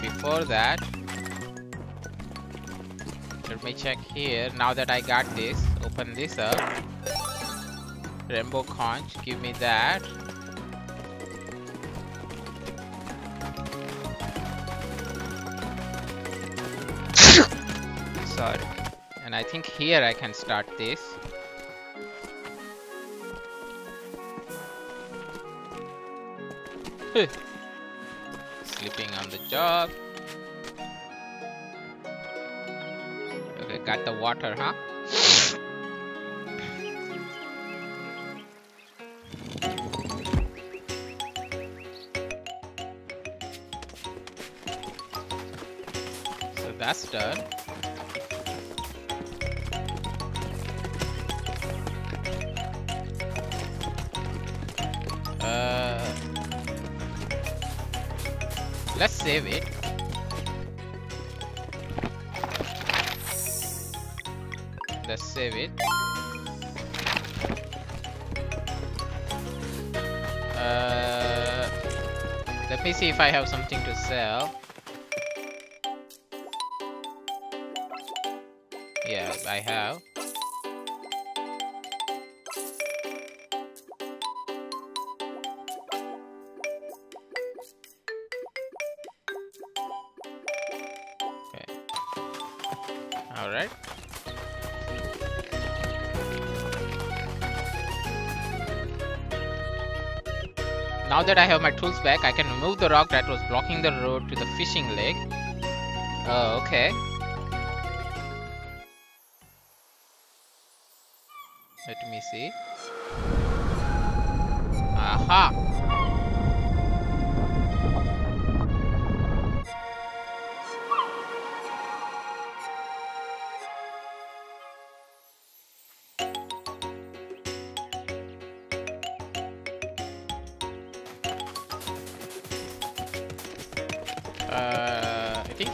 before that, let me check here. Now that I got this, open this up. Rainbow conch, give me that. Sorry. And I think here I can start this. The job. Okay, got the water, huh? so that's done. If I have something to sell. Now that I have my tools back, I can remove the rock that was blocking the road to the fishing lake. Oh, uh, okay. Let me see. Aha!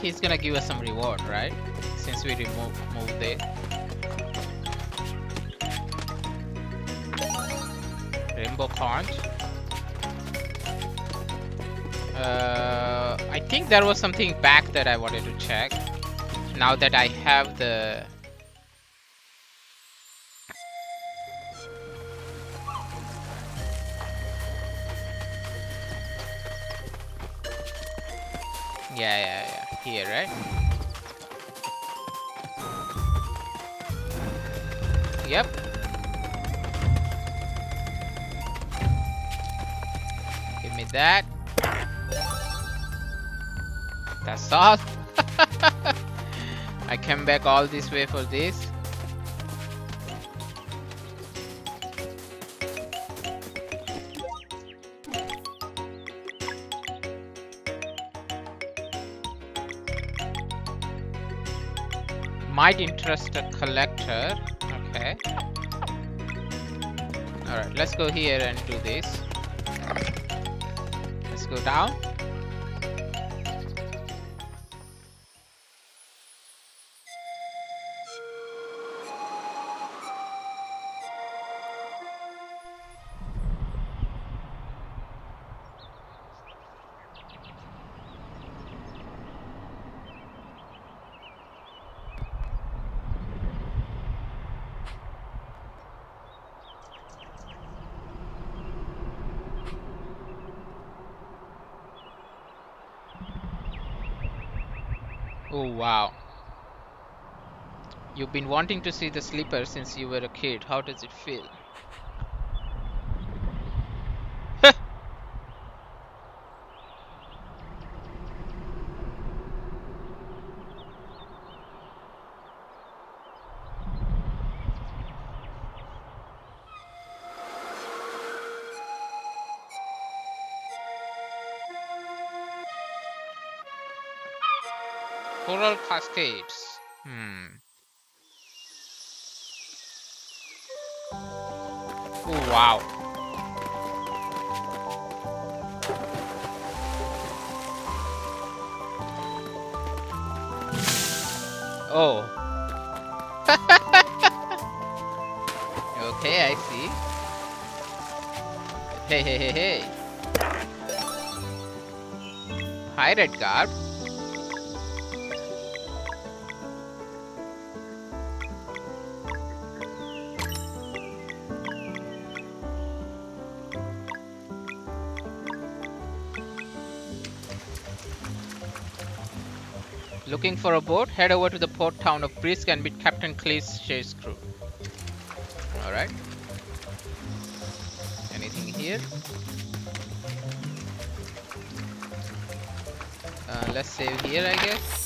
He's gonna give us some reward, right? Since we remove moved it. Rainbow conch. Uh, I think there was something back that I wanted to check. Now that I have the Yeah, yeah, yeah. Here, right? Yep. Give me that. That's all. I came back all this way for this. Might interest a collector. Okay. Alright, let's go here and do this. Let's go down. Wow. You've been wanting to see the sleeper since you were a kid. How does it feel? Coral cascades. Hmm. Oh wow. Oh. okay, I see. Hey, hey, hey, hey. Hi, Red Guard. Looking for a boat? Head over to the port town of Brisk and meet Captain Clay's chase crew. Alright. Anything here? Uh, let's save here, I guess.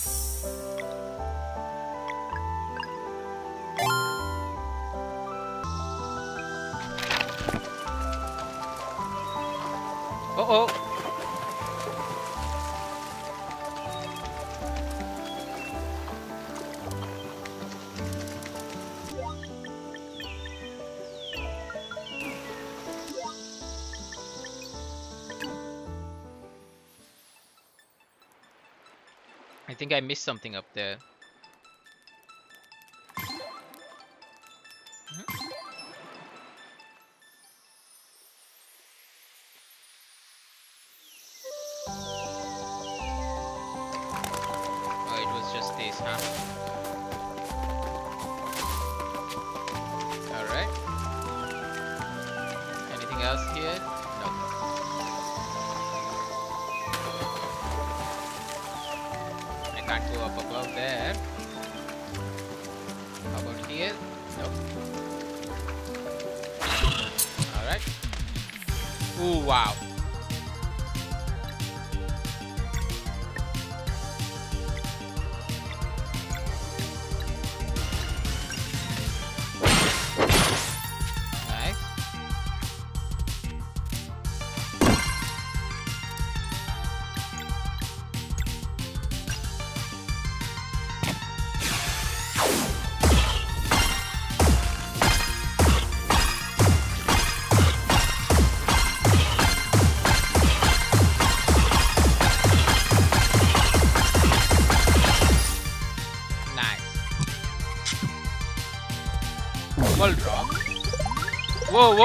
Think I missed something up there.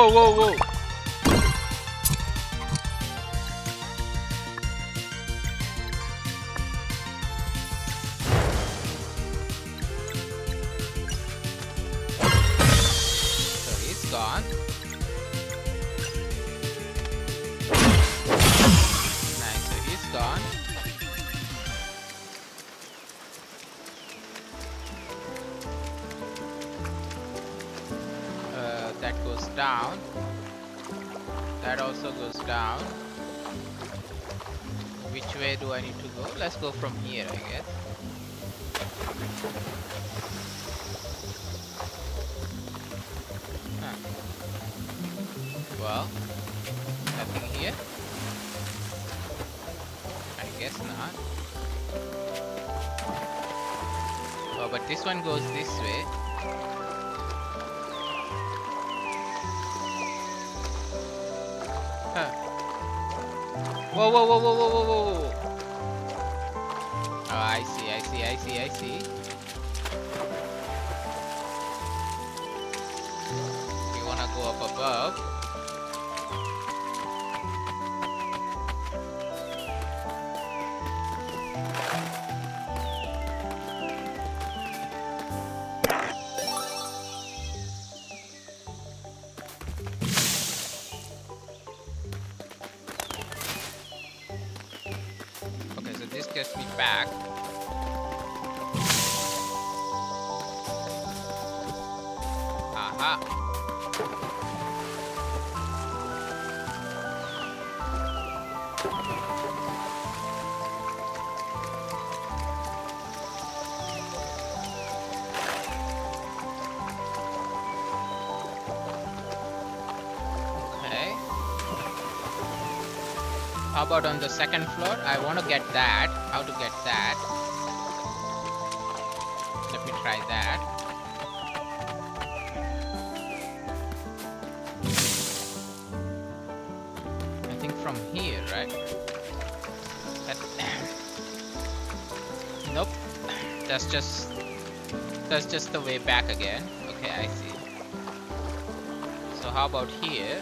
Whoa, whoa, whoa, Whoa, whoa, whoa, whoa, whoa, whoa, whoa. Oh, I see, I see, I see, I see. We wanna go up above. About on the second floor? I want to get that. How to get that? Let me try that. I think from here, right? That- nope. That's just that's just the way back again. Okay, I see. So how about here?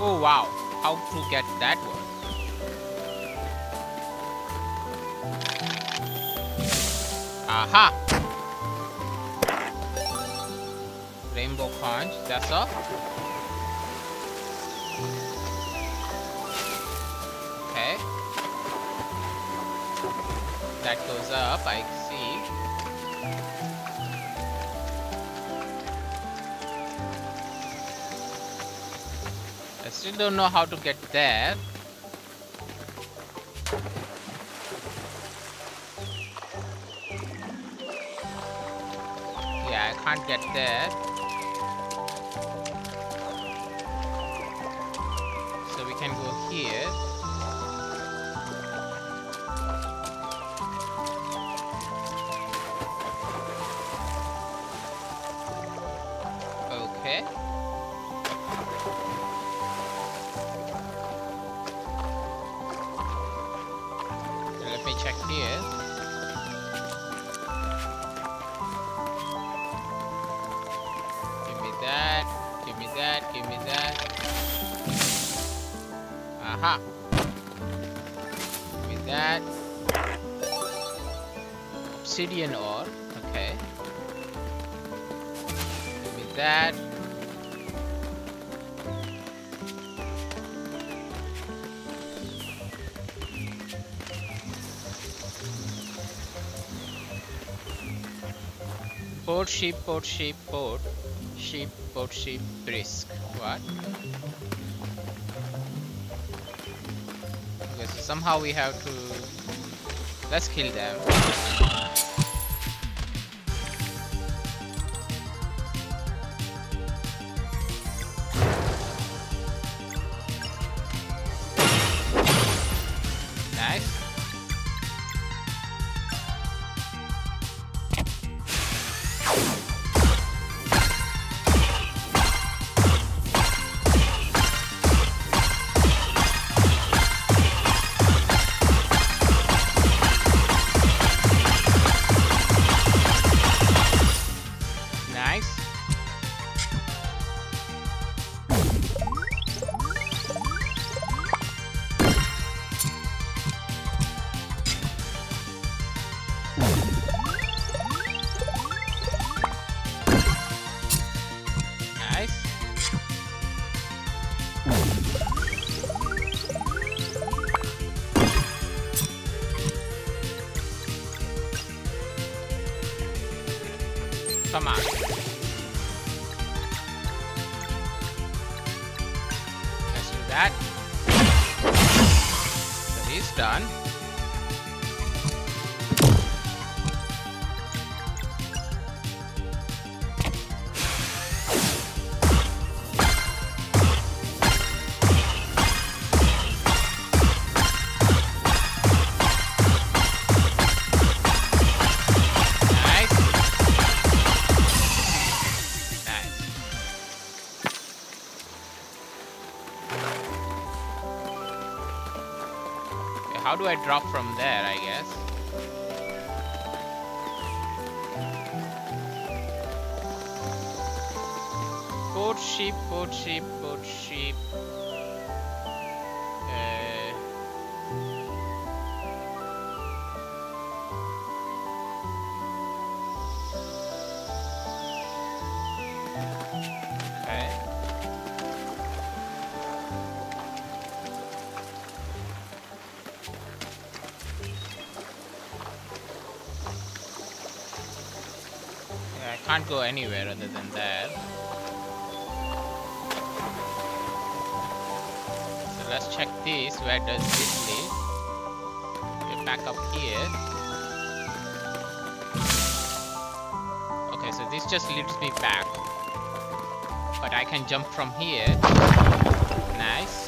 Oh wow, how to get that one? Aha! Rainbow conch, that's all? Okay. That goes up, I still don't know how to get there. Yeah, I can't get there. Port sheep, port sheep, port sheep, port sheep, brisk. What? Okay, so somehow we have to. Let's kill them. How do I drop from there, I guess? Port sheep, port sheep, can't go anywhere other than that. So let's check this. Where does this lead? We're back up here. Okay, so this just leads me back. But I can jump from here. Nice.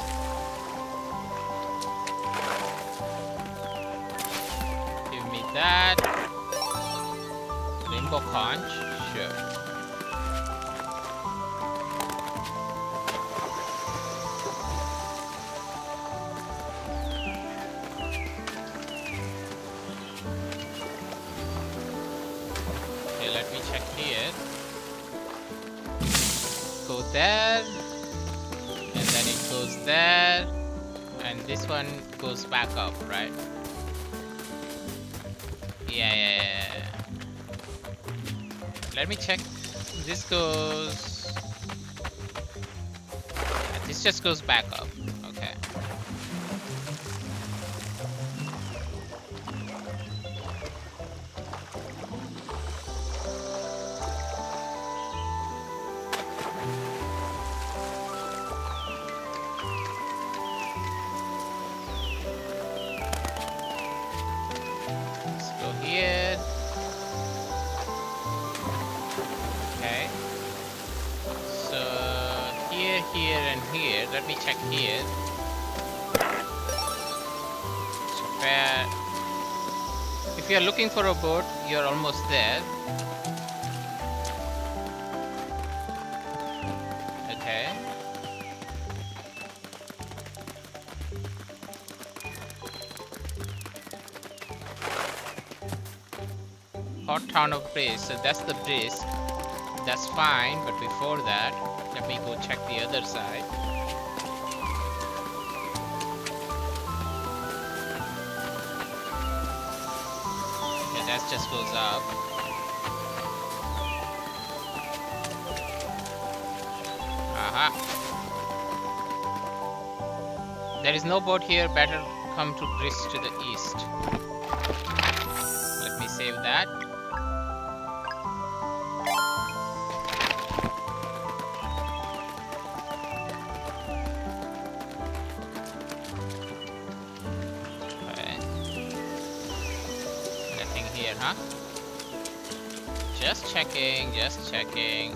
And this one goes back up, right? Yeah, yeah, yeah. Let me check. This goes... This just goes back up. Looking for a boat, you're almost there. Okay. Hot town of Brisk. So that's the bridge. That's fine, but before that, let me go check the other side. Just goes up. Aha. There is no boat here, better come to Brisk to the east. Huh? Just checking, just checking.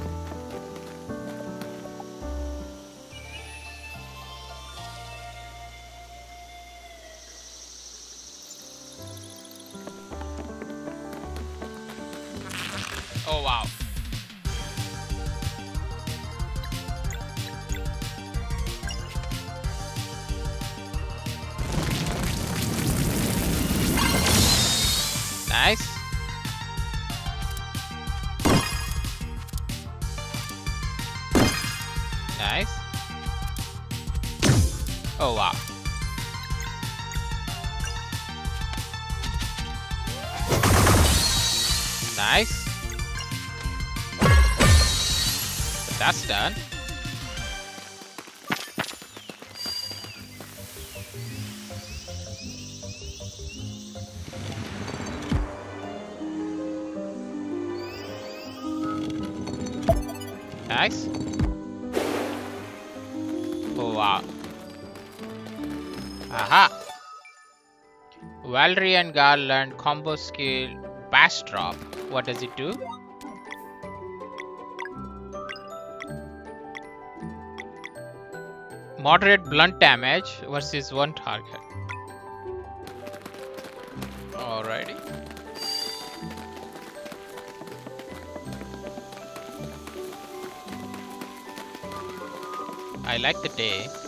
Valerian Garland combo skill bash drop. What does it do? Moderate blunt damage versus one target. Alrighty. I like the day.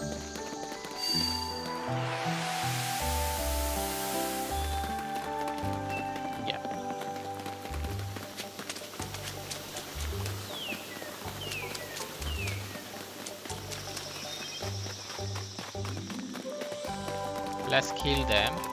Let's kill them.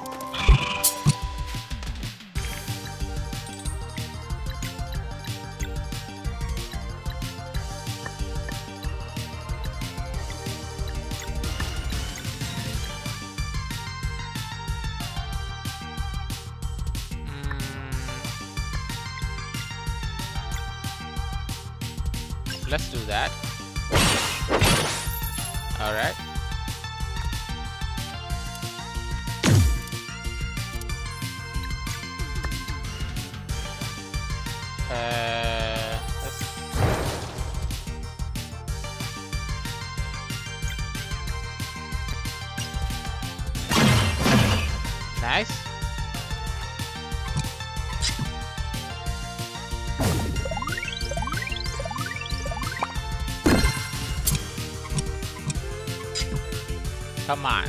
On.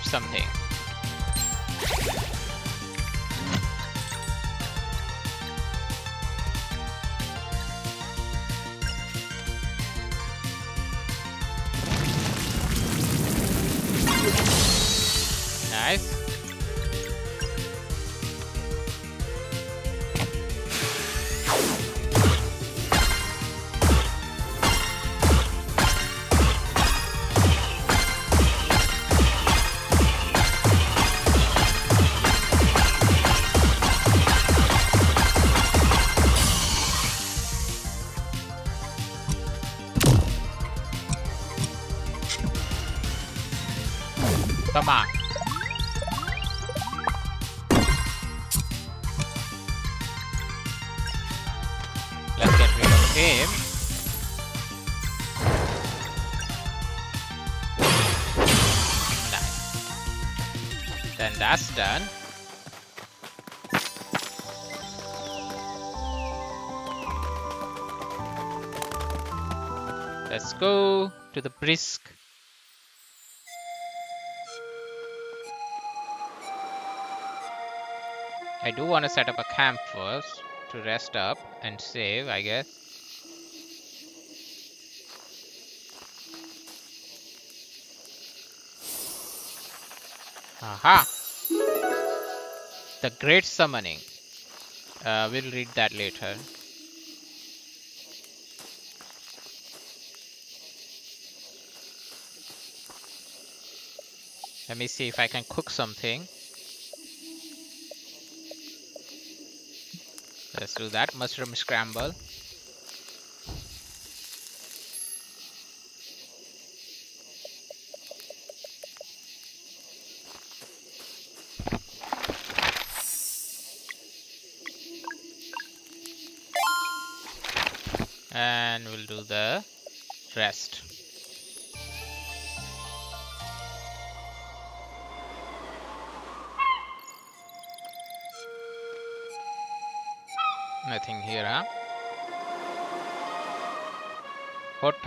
Eat something. Let's go to the brisk. I do want to set up a camp first to rest up and save, I guess. Aha! The Great Summoning. Uh, we'll read that later. Let me see if I can cook something. Let's do that. Mushroom scramble.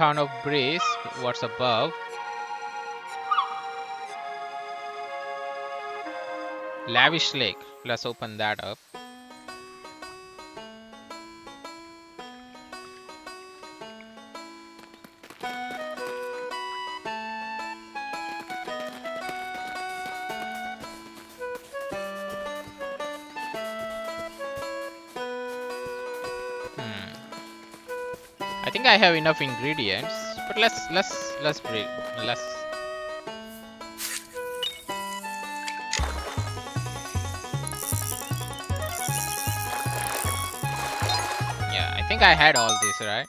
Town of Breeze. What's above? Lavish Lake. Let's open that up. Think I have enough ingredients, but let's let's let's break let's Yeah, I think I had all this, right?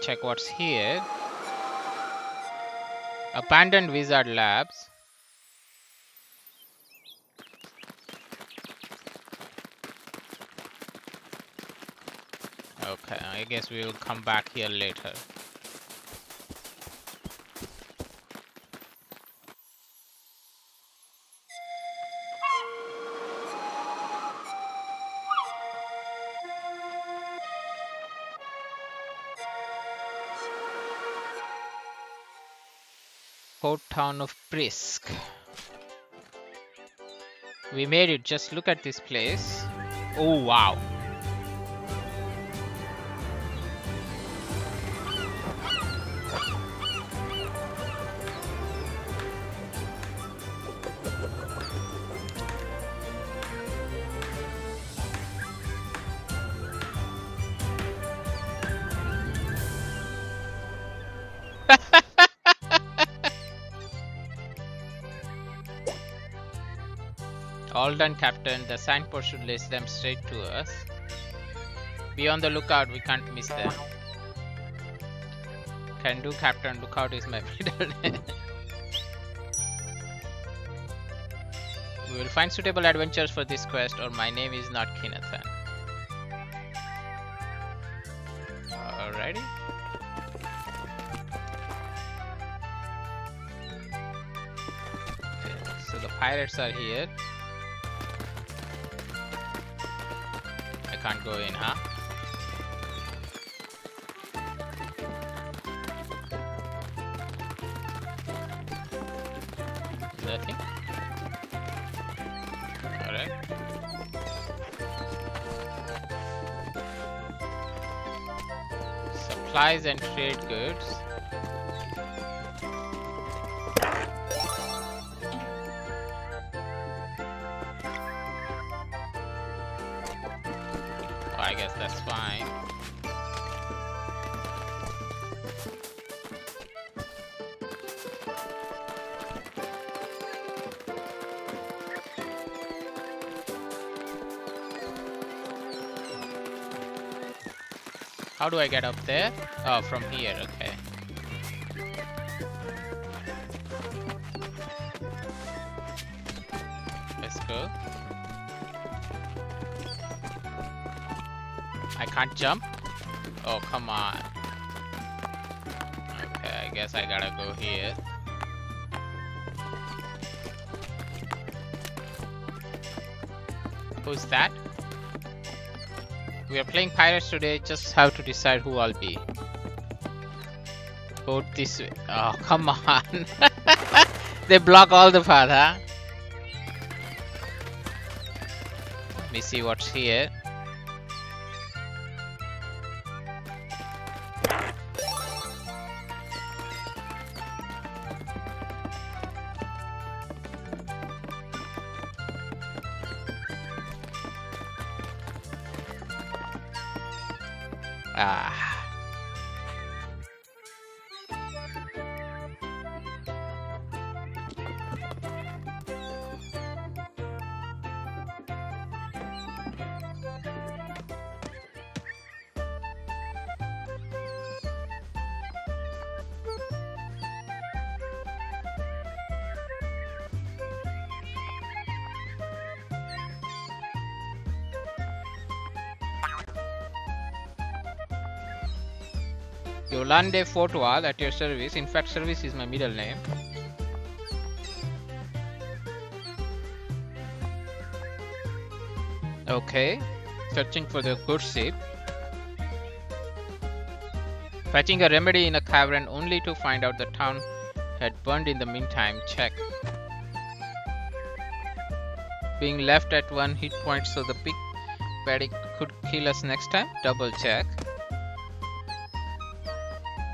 Check what's here. Abandoned Wizard Labs. Okay, I guess we will come back here later. Town of Brisk. We made it. Just look at this place. Oh, wow. All done, Captain. The signpost should lead them straight to us. Be on the lookout, we can't miss them. Can do, Captain. Lookout is my middle name. we will find suitable adventures for this quest, or my name is not Kinathan. Alrighty. Okay, so the pirates are here. Can't go in, huh? Nothing. Alright. Supplies and trade goods. Do I get up there? Oh, from here, okay. Let's go. I can't jump? Oh, come on. Okay, I guess I gotta go here. Who's that? We are playing pirates today, just have to decide who I'll be. Go this way. Oh, come on. they block all the path, huh? Let me see what's here. Yolande Fortwal at your service. In fact, service is my middle name. Okay, searching for the good ship. Fetching a remedy in a cavern only to find out the town had burned in the meantime. Check. Being left at one hit point so the big paddock could kill us next time. Double check.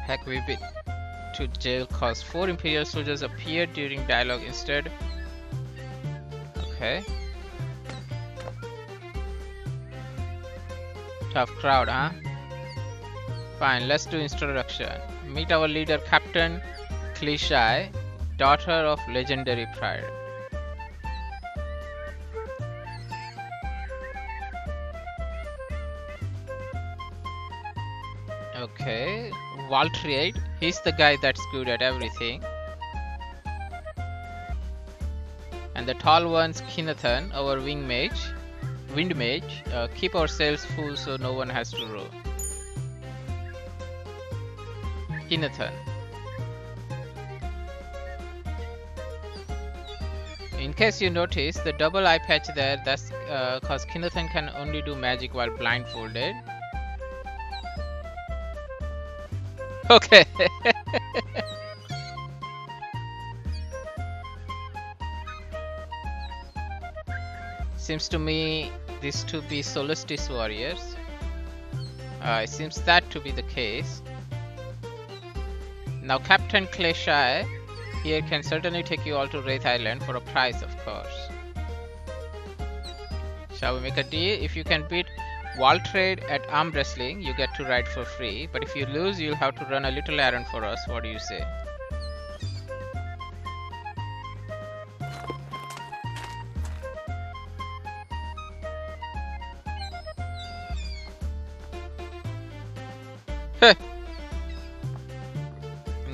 Heck, we've been to jail cause four Imperial soldiers appeared during dialogue instead. Okay. Tough crowd, huh? Fine, let's do introduction. Meet our leader, Captain Klee'shaa, daughter of legendary pride. Valtriade. He's the guy that's good at everything. And the tall one's Kinathan, our wing mage, wind mage. Uh, keep ourselves full so no one has to row. Kinathan. In case you notice, the double eye patch there, that's uh, cause Kinathan can only do magic while blindfolded. Okay. seems to me these to be Solstice warriors. Uh, it seems that to be the case. Now Captain Klee'shaa here can certainly take you all to Wraith Island for a price of course. Shall we make a deal? If you can beat Wall Trade at arm wrestling, you get to ride for free. But if you lose, you'll have to run a little errand for us. What do you say?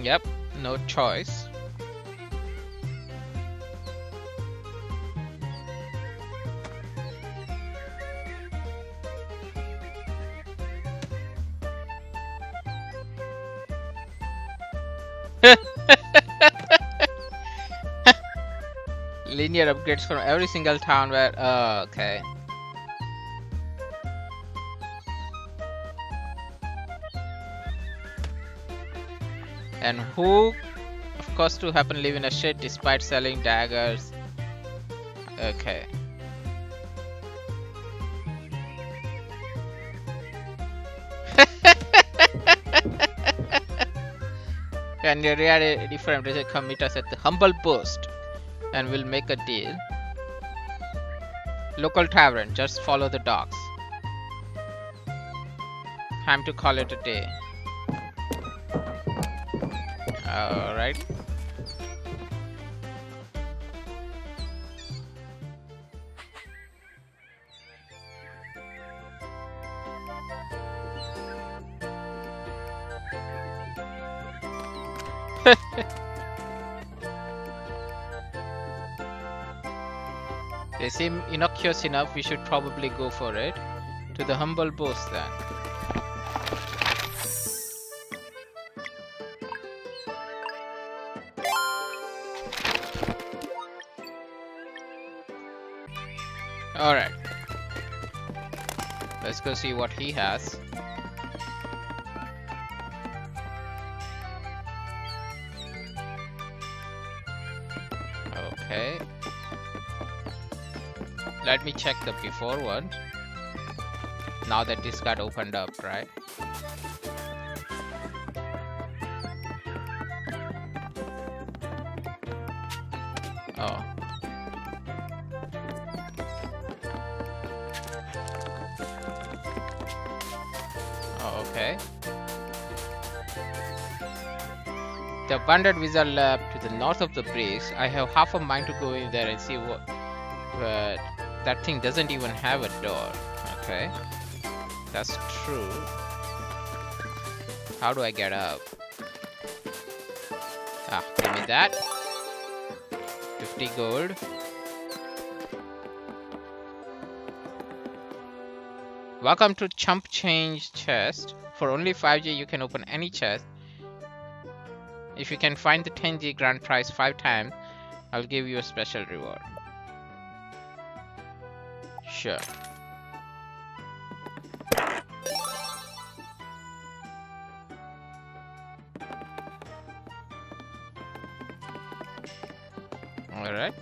yep, no choice. Linear upgrades from every single town where. Uh, okay. And who, of course, to happen live in a shit despite selling daggers. Okay. and you're really different. Meet us at the humble post and we'll make a deal. Local tavern, just follow the dogs. Time to call it a day. Alright. They seem innocuous enough, we should probably go for it. To the humble boss then. Alright. Let's go see what he has. Let me check the before one. Now that this got opened up, right? Oh. Oh, okay. The abandoned wizard lab to the north of the bridge. I have half a mind to go in there and see what. But that thing doesn't even have a door. Okay. That's true. How do I get up? Ah, give me that. 50 gold. Welcome to Chump Change Chest. For only 5G you can open any chest. If you can find the 10G grand prize 5 times, I'll give you a special reward. Sure. Alright.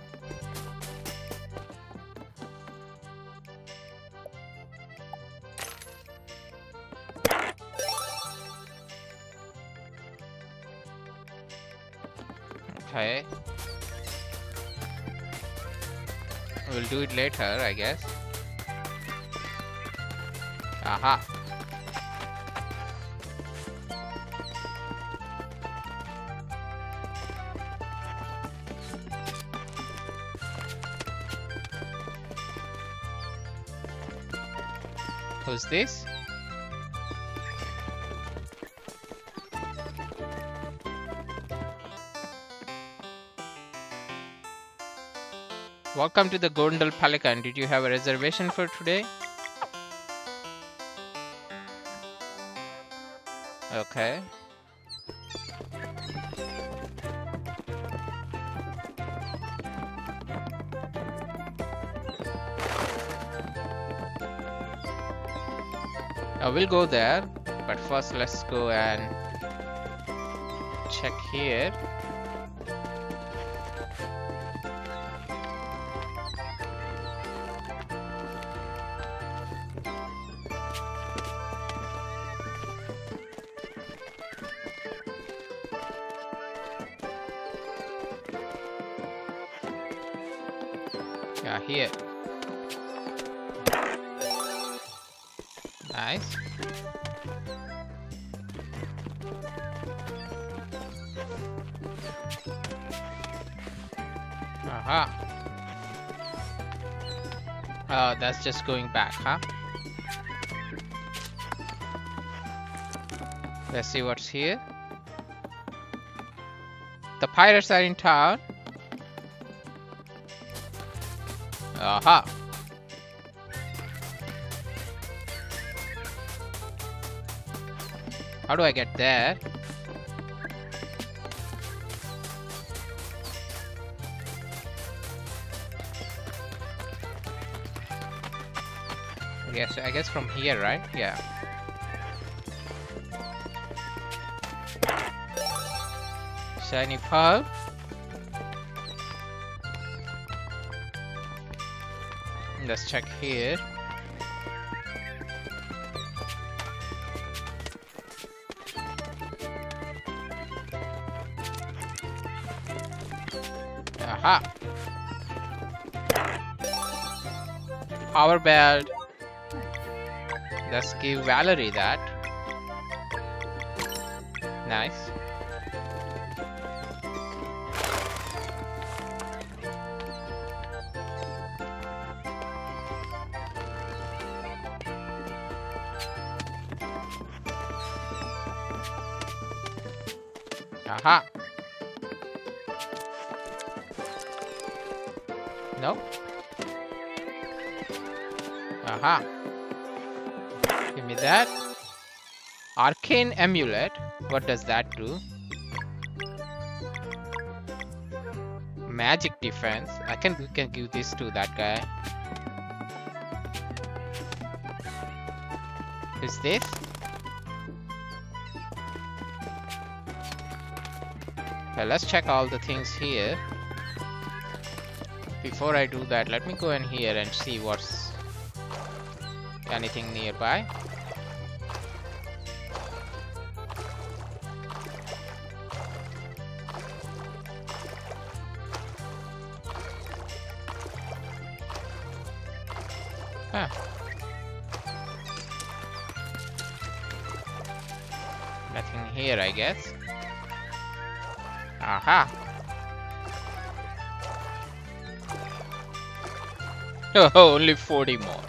Okay. We'll do it later, I guess. Aha. Who's this? Welcome to the Gondal Pelican. Did you have a reservation for today? Okay. Uh, we'll go there, but first let's go and check here. Aha. Oh, that's just going back, huh? Let's see what's here. The pirates are in town. Aha. How do I get there? From here, right? Yeah. Shiny pearl. Let's check here. Aha. Power belt. Let's give Valerie that. Nice. Aha. Nope. Aha. Give me that. Arcane Amulet. What does that do? Magic defense. I can can give this to that guy. Is this? Okay, let's check all the things here. Before I do that, let me go in here and see what's anything nearby. Aha! Oh, only 40 more.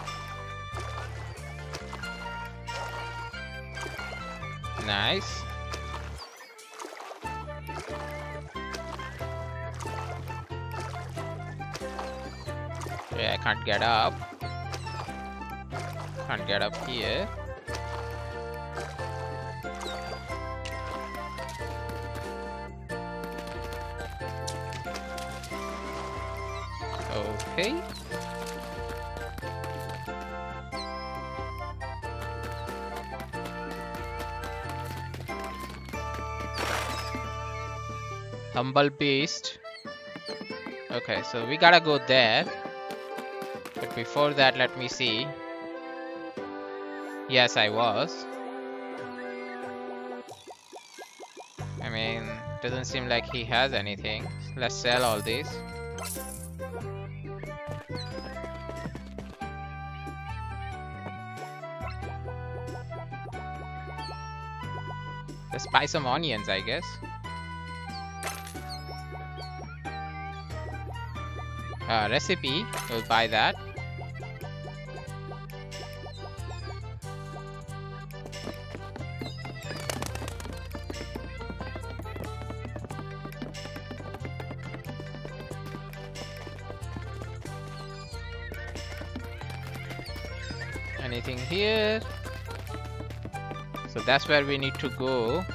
Nice. Yeah, I can't get up. Can't get up here. Humble Beast. Okay, so we gotta go there. But before that, let me see. Yes, I was. I mean, doesn't seem like he has anything. Let's sell all these. Let's buy some onions, I guess. Uh, recipe, we'll buy that. Anything here? So that's where we need to go.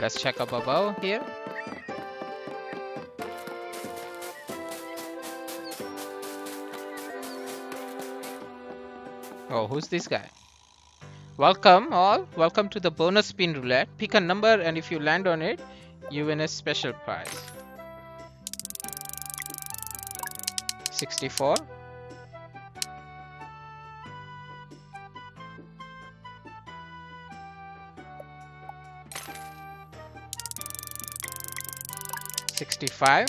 Let's check up above here. Oh, who's this guy? Welcome all. Welcome to the bonus spin roulette. Pick a number and if you land on it, you win a special prize. 64. Sixty-five.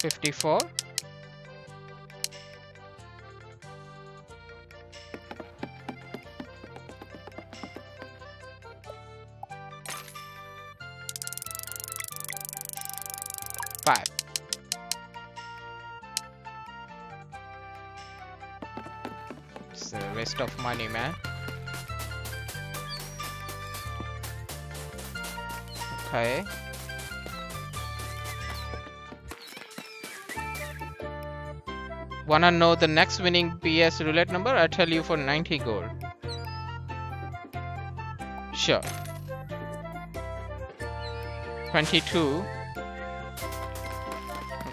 Fifty-four. Money, man. Okay. Wanna know the next winning PS roulette number? I'll tell you for 90 gold. Sure. 22.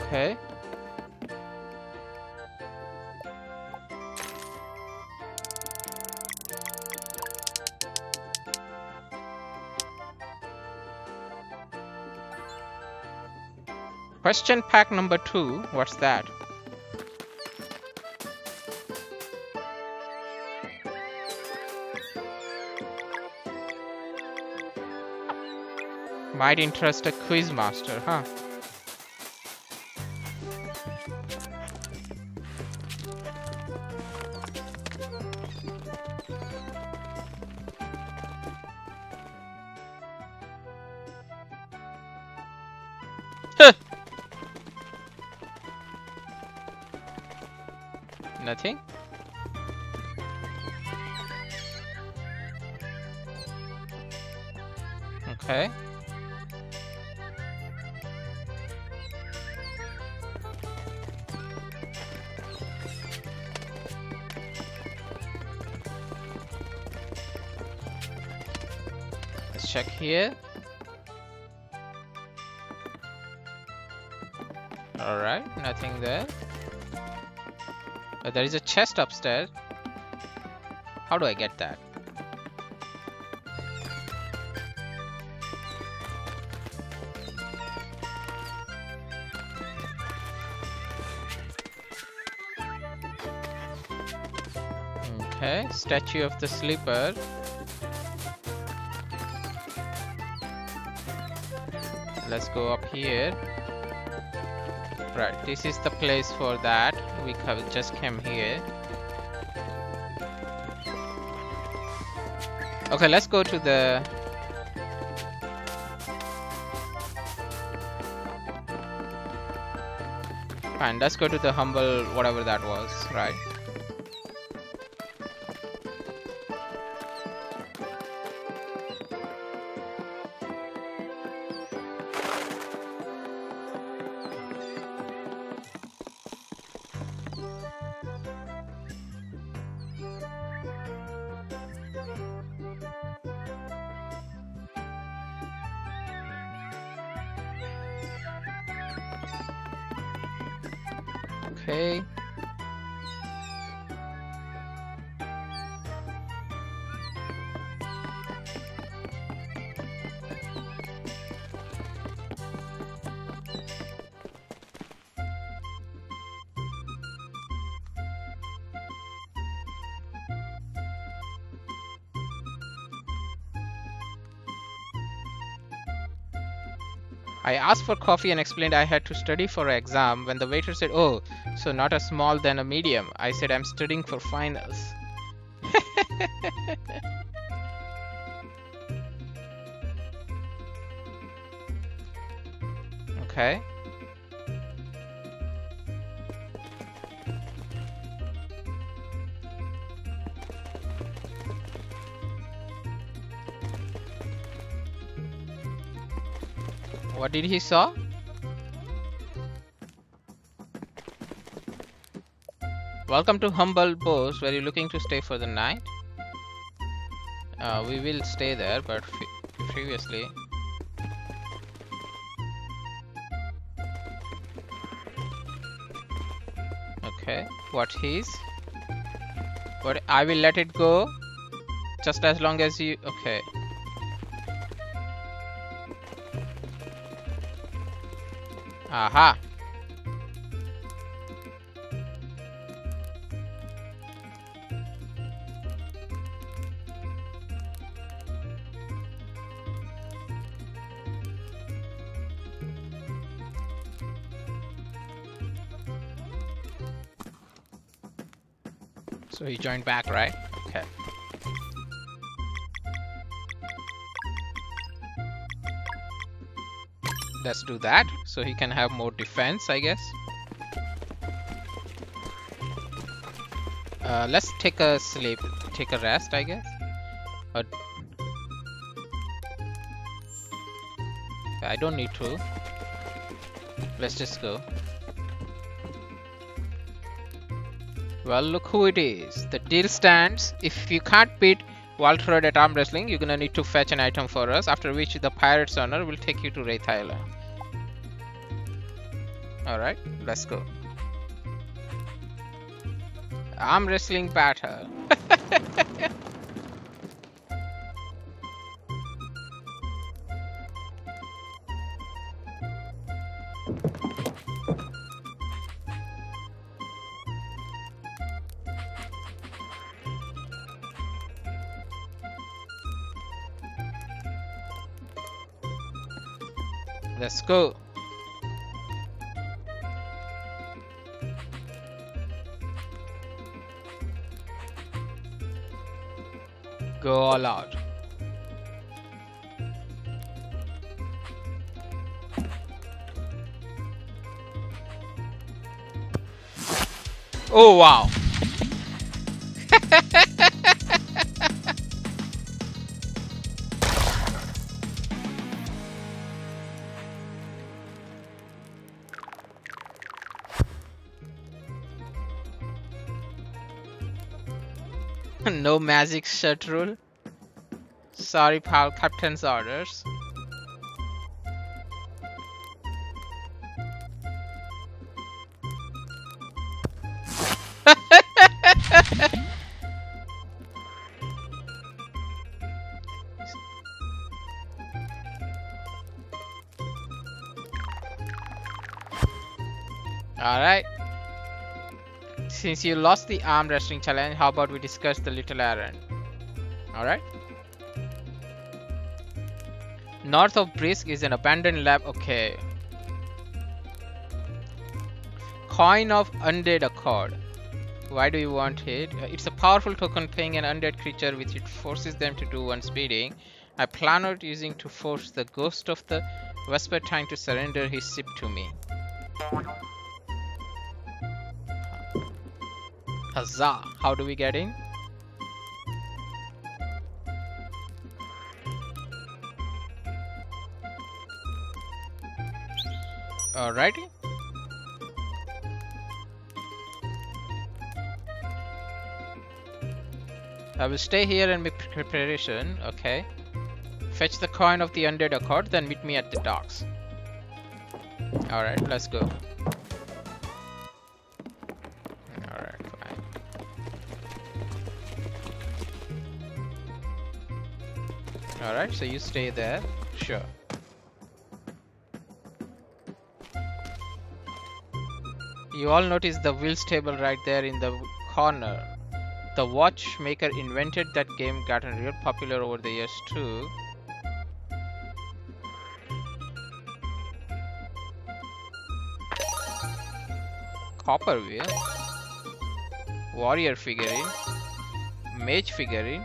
Okay. Question pack number two. What's that? Might interest a quiz master, huh? Huh. But there is a chest upstairs. How do I get that? Okay, statue of the sleeper. Let's go up here. Right, this is the place for that. We just came here. Okay, let's go to the Fine, let's go to the humble whatever that was, right? Asked for coffee and explained I had to study for an exam. When the waiter said, Oh, so not a small then a medium, I said I'm studying for finals. Did he saw? Welcome to Humble Post. Were you looking to stay for the night? Uh, we will stay there, but previously. Okay, what he's? But I will let it go just as long as you. Okay. Aha. So he joined back, right? Let's do that, so he can have more defense, I guess. Uh, let's take a sleep, take a rest, I guess. I don't need to. Let's just go. Well, look who it is. The deal stands. If you can't beat Walter at arm wrestling, you're gonna need to fetch an item for us, after which the pirate's owner will take you to Wraith Island. Alright, let's go. Arm wrestling battle. Let's go. Oh wow. no magic shut rule. Sorry, pal. Captain's orders. Alright. Since you lost the arm wrestling challenge, how about we discuss the little errand? Alright. North of Brisk is an abandoned lab. Okay. Coin of Undead Accord. Why do you want it? Uh, it's a powerful token paying an undead creature which it forces them to do one speeding. I plan on using to force the ghost of the Vespertine to surrender his ship to me. Huzzah! How do we get in? Alrighty. I will stay here and make preparation, okay. Fetch the coin of the undead accord, then meet me at the docks. Alright, let's go. Alright, fine. Alright, so you stay there. Sure. You all notice the wheels table right there in the corner. The watchmaker invented that game, gotten real popular over the years too. Copper wheel. Warrior figurine. Mage figurine.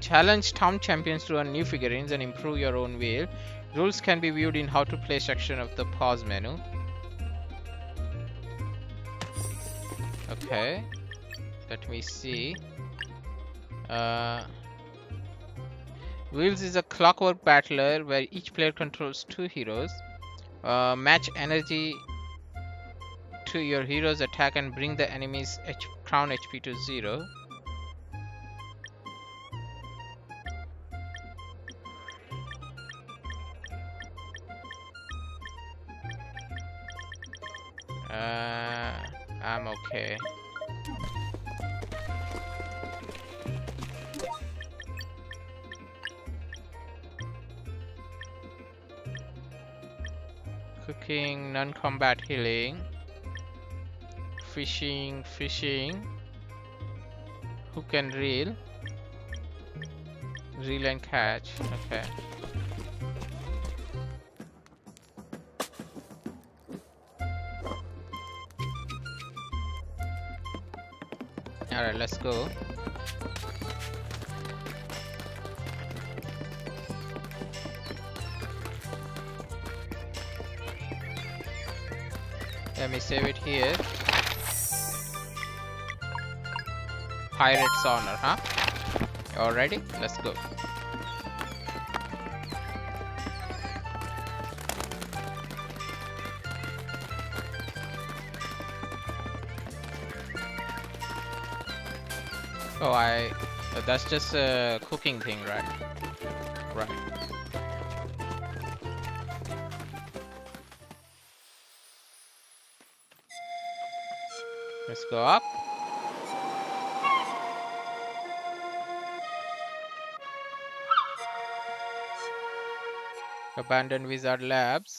Challenge town champions to earn new figurines and improve your own wheel. Rules can be viewed in how to play section of the pause menu. Okay. Let me see. Uh, Wheels is a clockwork battler where each player controls two heroes. Uh, match energy to your hero's attack and bring the enemy's H crown HP to zero. Uh, I'm okay. Cooking, non-combat healing. Fishing, fishing. Hook and reel. Reel and catch. Okay. Let's go. Let me save it here. Pirate's Honor, huh? Already? Let's go. Oh, I... uh, that's just a cooking thing, right? Right. Let's go up. Abandoned Wizard Labs.